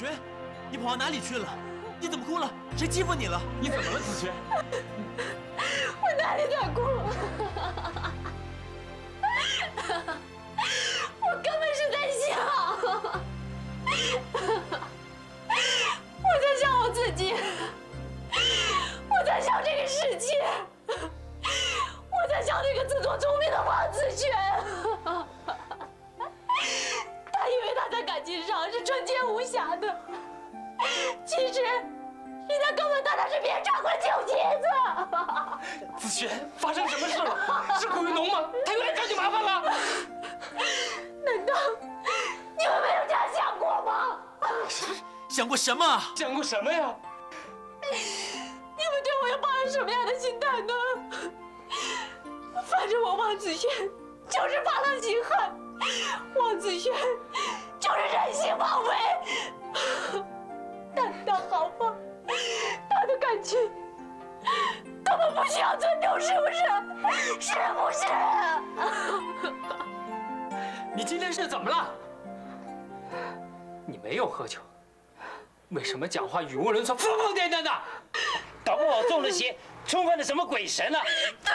璇，你跑到哪里去了？你怎么哭了？谁欺负你了？你怎么了，子璇？我哪里在哭？我根本是在笑，我在笑我自己，我在笑这个世界，我在笑那个自作聪明的王子璇。是纯洁无瑕的，其实人家根本当他是别人找过的旧妻子。子璇，发生什么事了？是古玉农吗？他又来找你麻烦了？难道你们没有这样想过吗？想过什么？想过什么呀？你们对我又抱有什么样的心态呢？反正我王子轩就是怕了心汉，王子轩就是人性妄为，但他豪放，他的感情根本不需要尊重，是不是？是不是？你今天是怎么了？你没有喝酒，为什么讲话语无伦次、疯疯癫癫的？搞不好中了邪，冲犯了什么鬼神呢？对，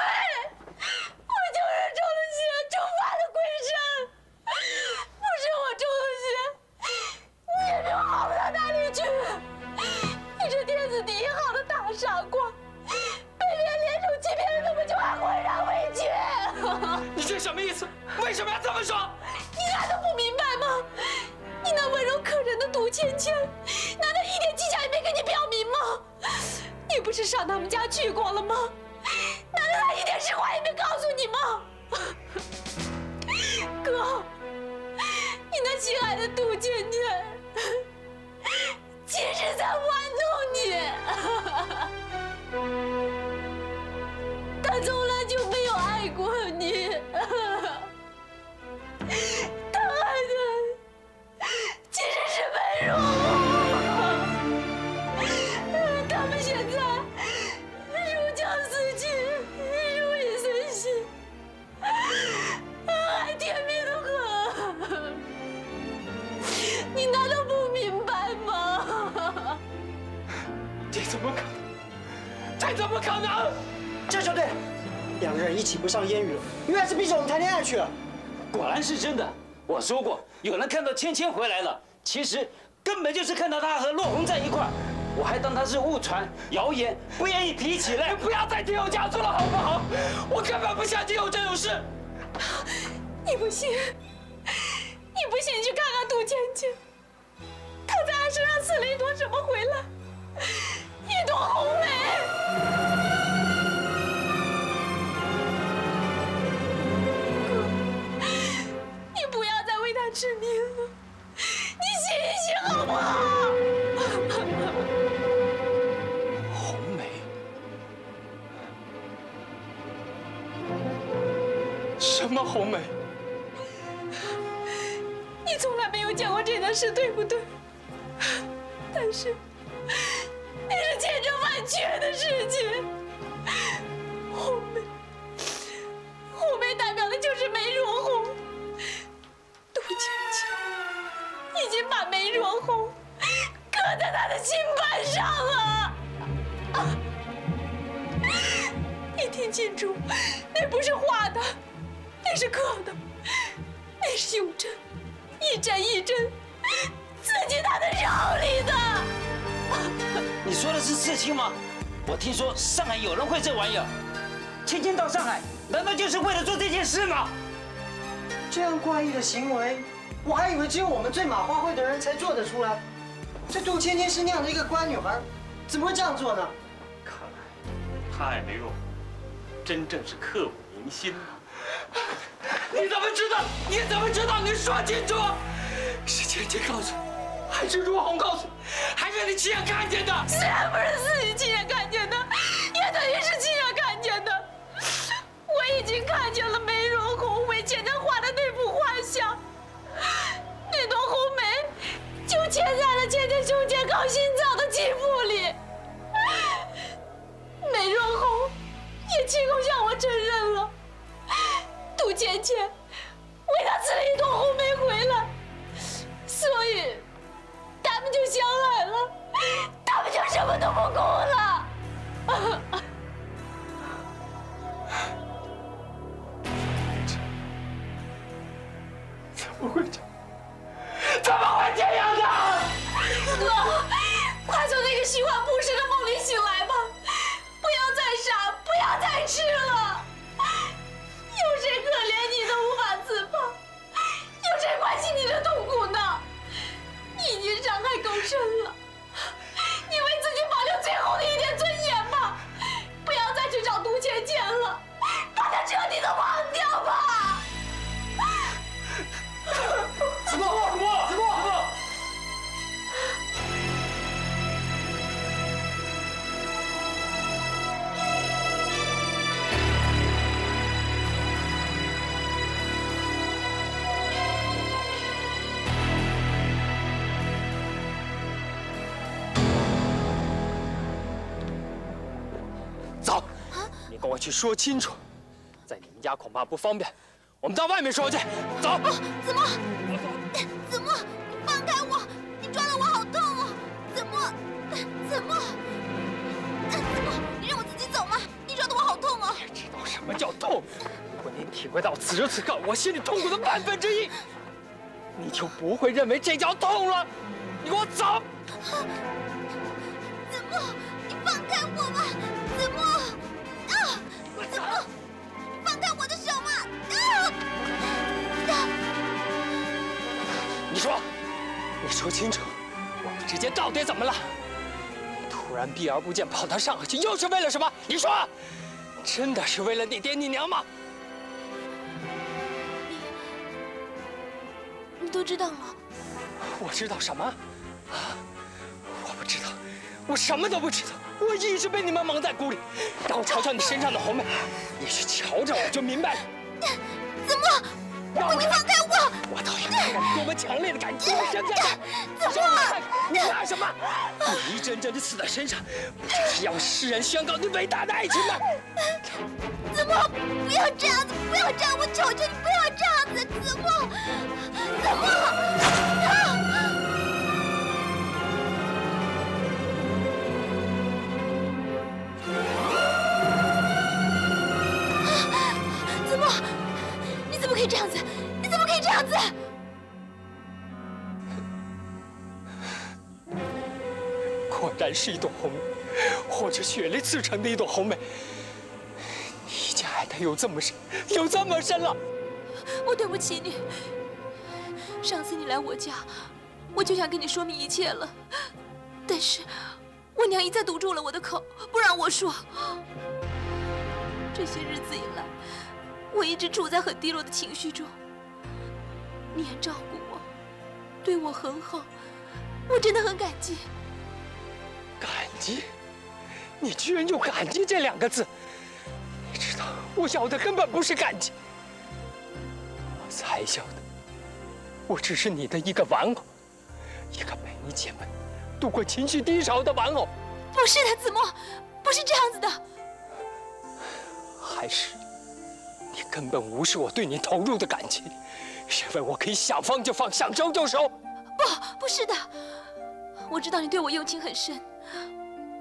为什么要这么说？你难道不明白吗？你那温柔可人的杜芊芊，难道一点迹象也没跟你表明吗？你不是上他们家去过了吗？难道他一点实话也没告诉你吗？哥，你那心爱的杜芊芊，能？这怎么可能？这就对，两个人一起不上烟雨了，原来是逼着我们谈恋爱去了。果然是真的。我说过，有人看到芊芊回来了，其实根本就是看到她和洛红在一块儿。我还当她是误传谣言，不愿意提起来。不要再添油加醋了，好不好？我根本不相信有这种事。你不信？你不信？你去看看杜芊芊，她在俺身上刺了一朵什么回来？一朵红梅。哥，你不要再为他痴迷了，你醒一醒好不好？红梅，什么红梅？你从来没有见过这件事，对不对？但是千真万确的事情。红梅，红梅代表的就是梅若红。杜芊芊已经把梅若红刻在他的心板上了。啊你听清楚，那不是画的，那是刻的，那是用针。一针一针刺进他的肉里的。你说的是刺青吗？我听说上海有人会这玩意儿。芊芊到上海，难道就是为了做这件事吗？这样怪异的行为，我还以为只有我们最马花会的人才做得出来。这杜芊芊是那样的一个乖女孩，怎么会这样做呢？看来他爱梅若红，真正是刻骨铭心呐。你怎么知道？你怎么知道？你说清楚！是芊芊告诉你，还是如红告诉，还是你亲眼看见的？虽然不是自己亲眼看见的，也等于是亲眼看见的。我已经看见了梅若红为芊芊画的那幅画像，那朵红梅就嵌在了芊芊胸前靠心脏的肌肤里。梅若红也亲口向我承认了。杜芊芊为他刺了一朵红梅回来，所以他们就相爱了他们就什么都不顾了。怎么会这样？我去说清楚，在你们家恐怕不方便，我们到外面说去。走。子墨，子墨，你放开我！你抓的我好痛啊！子墨，子墨，子墨，你让我自己走吗？你抓的我好痛哦！知道什么叫痛？如果您体会到此时此刻我心里痛苦的万分之一，你就不会认为这叫痛了。你给我走！我们之间到底怎么了？你突然避而不见，跑到上海去，又是为了什么？你说，真的是为了你爹你娘吗？你你都知道了？我知道什么？啊，我不知道，我什么都不知道，我一直被你们蒙在鼓里。让我瞧瞧你身上的红梅，你去瞧着我就明白了。子墨，强烈的感情，你生下来，子墨，你怕什么？你一阵阵的刺在身上，不就是要世人宣告你伟大的爱情吗？子墨，不要这样子，不要这样，我求求你不要这样子，子墨，子墨，啊！子墨，你怎么？可以这样子？你怎么？可以这样子？然是一朵红，或者血泪刺成的一朵红梅。你已经爱得有这么深，有这么深了。我对不起你。上次你来我家，我就想跟你说明一切了，但是我娘一再堵住了我的口，不让我说。这些日子以来，我一直处在很低落的情绪中。你也照顾我，对我很好，我真的很感激。感激？你居然用“感激”这两个字？你知道，我要的根本不是感激，我才要的，我只是你的一个玩偶，一个陪你姐妹度过情绪低潮的玩偶。不是的，子墨，不是这样子的。还是你根本无视我对你投入的感情，认为我可以想放就放，想收就收？不，不是的。我知道你对我用情很深，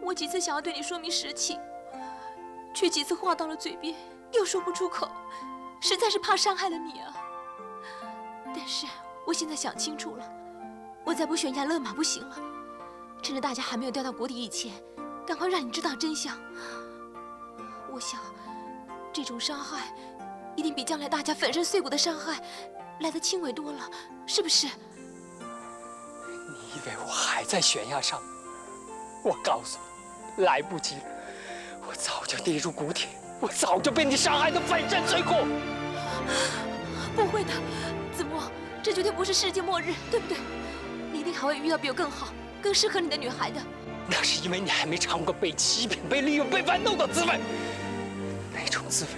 我几次想要对你说明实情，却几次话到了嘴边又说不出口，实在是怕伤害了你啊。但是我现在想清楚了，我再不悬崖勒马不行了。趁着大家还没有掉到谷底以前，赶快让你知道真相。我想，这种伤害一定比将来大家粉身碎骨的伤害来得轻微多了，是不是？你以为我还在悬崖上？我告诉你，来不及了，我早就跌入谷底，我早就被你伤害的粉身碎骨。不会的，子墨，这绝对不是世界末日，对不对？你一定还会遇到比我更好、更适合你的女孩的。那是因为你还没尝过被欺骗、被利用、被玩弄的滋味，那种滋味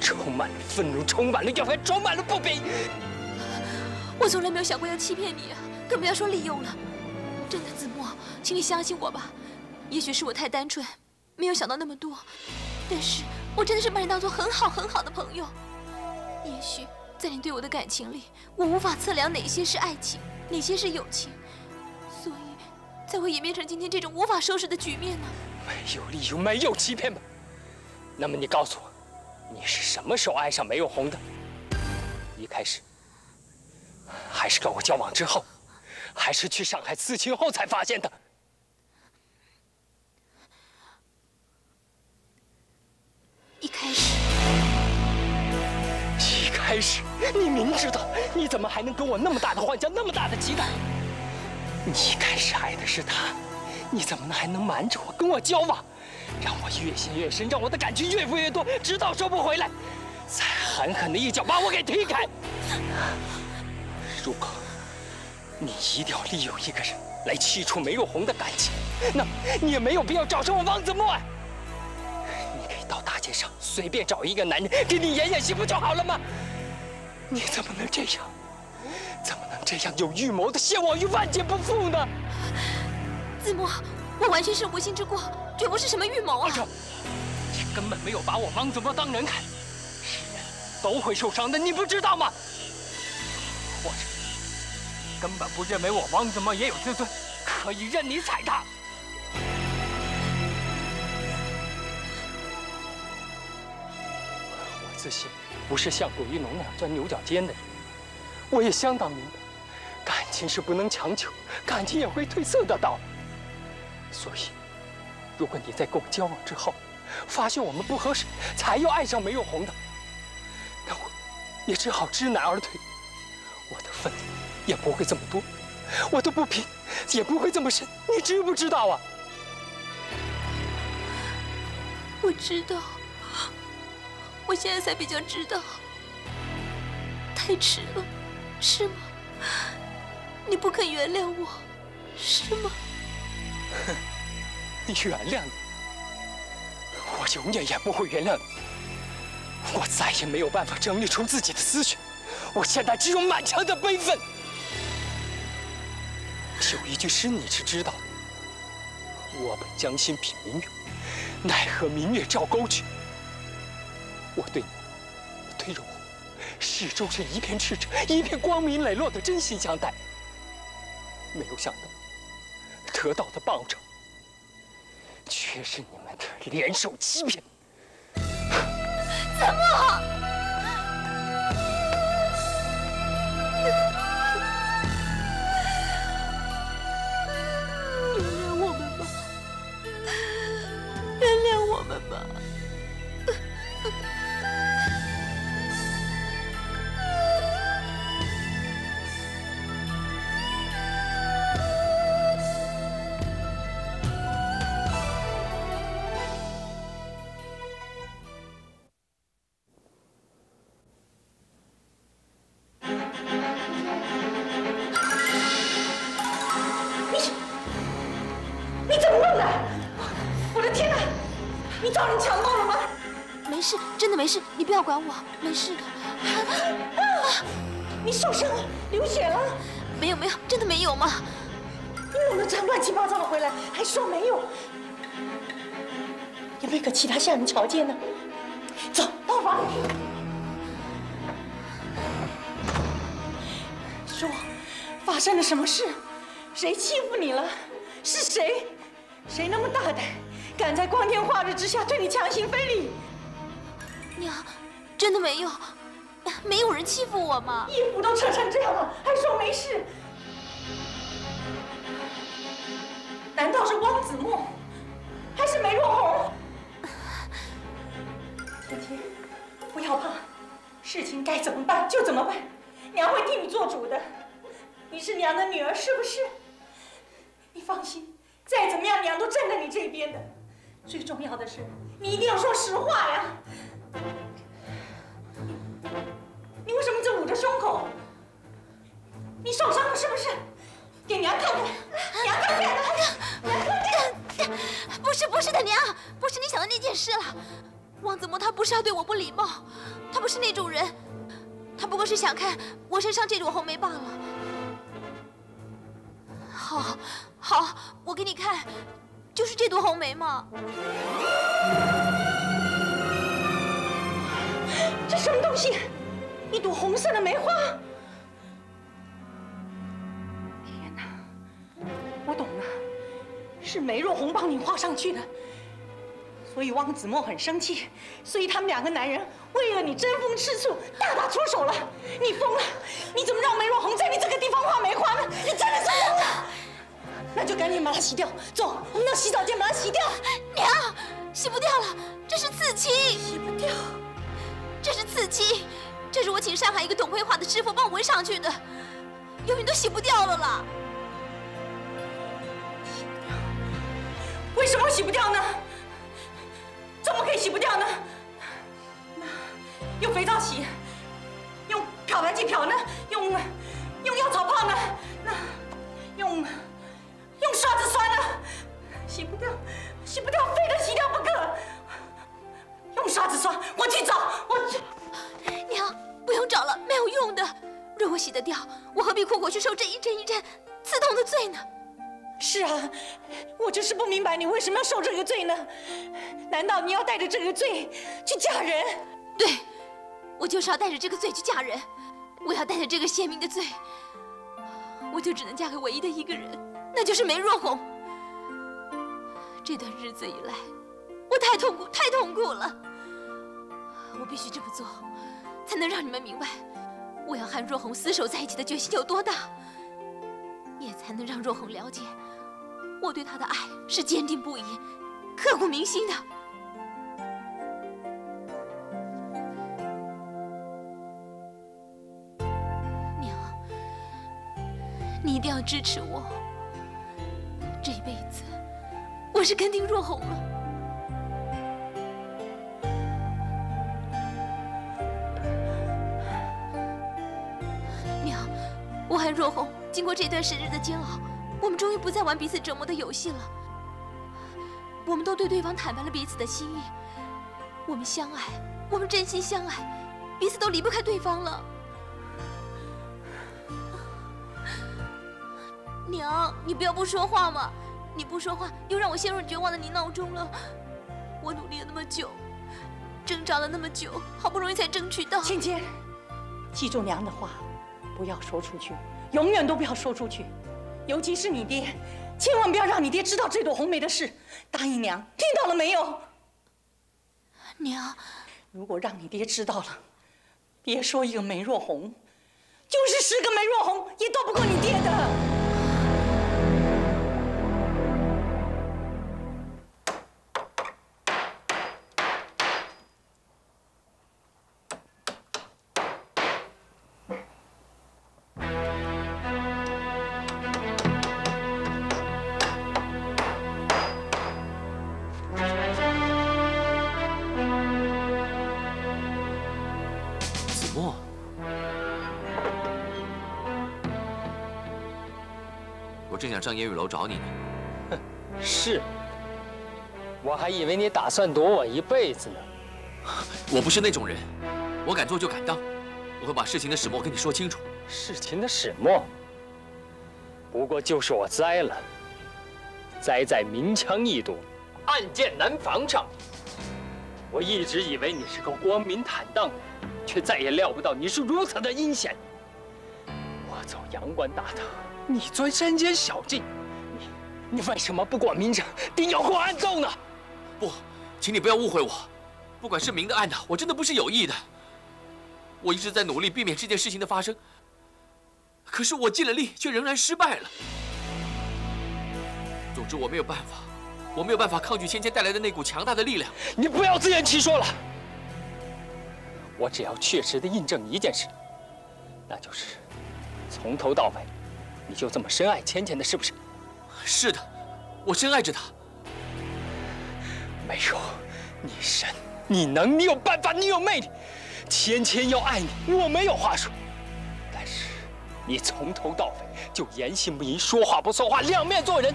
充满了愤怒，充满了怨恨，充满了不平。我从来没有想过要欺骗你啊，更不要说利用了。真的，子墨，请你相信我吧。也许是我太单纯，没有想到那么多，但是我真的是把你当做很好很好的朋友。也许在你对我的感情里，我无法测量哪些是爱情，哪些是友情，所以才会演变成今天这种无法收拾的局面呢。没有利用，没有欺骗吧？那么你告诉我，你是什么时候爱上梅有红的？一开始，还是跟我交往之后，还是去上海刺青后才发现的？一开始，一开始你明知道，你怎么还能跟我那么大的幻想，那么大的期待？你一开始爱的是他，你怎么能还能瞒着我跟我交往，让我越陷越深，让我的感情越付越多，直到收不回来，再狠狠的一脚把我给踢开？如果你一定要利用一个人来气出梅若红的感情，那你也没有必要找上我王子墨。随便找一个男人给你演演戏不就好了吗？你怎么能这样？怎么能这样有预谋的陷我于万劫不复呢？子墨，我完全是无心之过，绝不是什么预谋啊！你根本没有把我王子墨当人看，是人都会受伤的，你不知道吗？或者根本不认为我王子墨也有自尊，可以任你踩踏。自信不是像古一龙那样钻牛角尖的人，我也相当明白，感情是不能强求，感情也会褪色的道理。所以，如果你在跟我交往之后，发现我们不合适，才又爱上梅永红的，那我也只好知难而退。我的愤怒也不会这么多，我的不平也不会这么深，你知不知道啊？我知道，我现在才比较知道，太迟了，是吗？你不肯原谅我，是吗？哼，你原谅你，我永远也不会原谅你。我再也没有办法整理出自己的思绪，我现在只有满腔的悲愤。有一句诗你是知道的：“我本将心比明月，奈何明月照沟渠。”我对你，对着我，始终是一片赤诚、一片光明磊落的真心相待。没有想到。得到的报酬，却是你们的联手欺骗。子墨，不要管我，没事的。啊！你受伤了，流血了？没有没有，真的没有吗？你弄得这样乱七八糟的回来，还说没有？有没有其他下人瞧见呢？走到房里去。说，发生了什么事？谁欺负你了？是谁？谁那么大胆，敢在光天化日之下对你强行非礼？娘，真的没有，没有人欺负我吗。衣服都扯成这样了，还说没事？难道是汪子墨，还是梅若红？芊芊，不要怕，事情该怎么办就怎么办，娘会替你做主的。你是娘的女儿，是不是？你放心，再怎么样，娘都站在你这边的。最重要的是，你一定要说实话呀！胸口？你受伤了是不是？给娘看看，娘看看，娘看看。不是不是的，娘，不是你想的那件事了。王子墨他不是要对我不礼貌，他不是那种人，他不过是想看我身上这朵红梅罢了。好，好，我给你看，就是这朵红梅嘛。这什么东西？一朵红色的梅花。天哪！我懂了，是梅若红帮你画上去的。所以汪子墨很生气，所以他们两个男人为了你争风吃醋，大打出手了。你疯了！你怎么让梅若红在你这个地方画梅花呢？你真的是疯了！那就赶紧把它洗掉，走，我们到洗澡间把它洗掉。娘，洗不掉了，这是刺青，洗不掉，这是刺青，这是我请上海一个懂绘画的师傅帮我纹上去的，永远都洗不掉了啦。为什么洗不掉呢？怎么可以洗不掉呢？那用肥皂洗，用漂白剂漂呢？用用药草泡呢？白你为什么要受这个罪呢？难道你要带着这个罪去嫁人？对，我就是要带着这个罪去嫁人。我要带着这个鲜明的罪，我就只能嫁给唯一的一个人，那就是梅若红。这段日子以来，我太痛苦，太痛苦了。我必须这么做，才能让你们明白，我要和若红厮守在一起的决心有多大，也才能让若红了解。我对他的爱是坚定不移、刻骨铭心的。娘，你一定要支持我。这一辈子，我是跟定若红了。娘，我和若红经过这段时日的煎熬。我们终于不再玩彼此折磨的游戏了。我们都对对方坦白了彼此的心意。我们相爱，我们真心相爱，彼此都离不开对方了。娘，你不要不说话嘛！你不说话，又让我陷入绝望的泥淖中了。我努力了那么久，挣扎了那么久，好不容易才争取到。芊芊，记住娘的话，不要说出去，永远都不要说出去。尤其是你爹，千万不要让你爹知道这朵红梅的事。答应娘，听到了没有？娘，如果让你爹知道了，别说一个梅若红，就是十个梅若红也斗不过你爹的。上烟雨楼找你呢，哼，是，我还以为你打算躲我一辈子呢。我不是那种人，我敢做就敢当，我会把事情的始末跟你说清楚。事情的始末，不过就是我栽了，栽在明枪易躲，暗箭难防上。我一直以为你是个光明坦荡的人，却再也料不到你是如此的阴险。我走阳关大道。你钻山间小径，你你为什么不管明着，定要过暗奏呢？不，请你不要误会我，不管是明的暗的，我真的不是有意的。我一直在努力避免这件事情的发生，可是我尽了力，却仍然失败了。总之我没有办法，我没有办法抗拒芊芊带来的那股强大的力量。你不要自圆其说了，我只要确实的印证一件事，那就是从头到尾。你就这么深爱芊芊的，是不是？是的，我深爱着她。没有，你神，你能，你有办法，你有魅力。芊芊要爱你，我没有话说。但是，你从头到尾就言行不一，说话不算话，两面做人。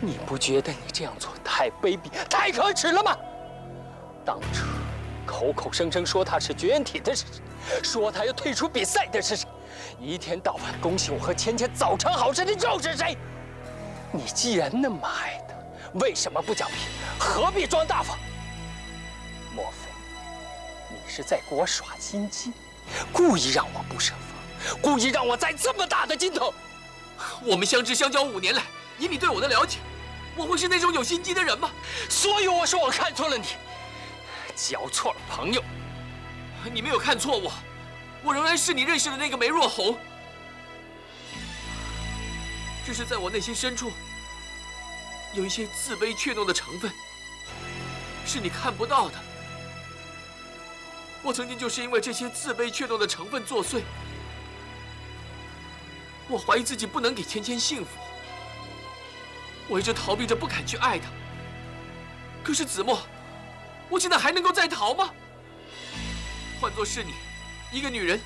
你不觉得你这样做太卑鄙、太可耻了吗？当初口口声声说他是绝缘体的是谁？说他要退出比赛的是谁？一天到晚恭喜我和芊芊早成好事的又是谁？你既然那么爱他，为什么不讲理？何必装大方？莫非你是在给我耍心机，故意让我不设防，故意让我栽这么大的筋头？我们相知相交五年来，以你对我的了解，我会是那种有心机的人吗？所以我说我看错了你，交错了朋友。你没有看错我。我仍然是你认识的那个梅若红。只是在我内心深处有一些自卑怯懦的成分，是你看不到的。我曾经就是因为这些自卑怯懦的成分作祟，我怀疑自己不能给芊芊幸福，我一直逃避着不敢去爱她。可是子墨，我现在还能够再逃吗？换做是你，一个女人，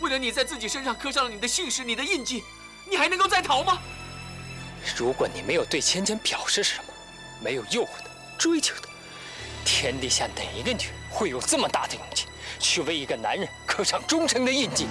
为了你在自己身上刻上了你的姓氏、你的印记，你还能够再逃吗？如果你没有对芊芊表示什么，没有诱惑她、追求她，天底下哪一个女人会有这么大的勇气，去为一个男人刻上忠诚的印记？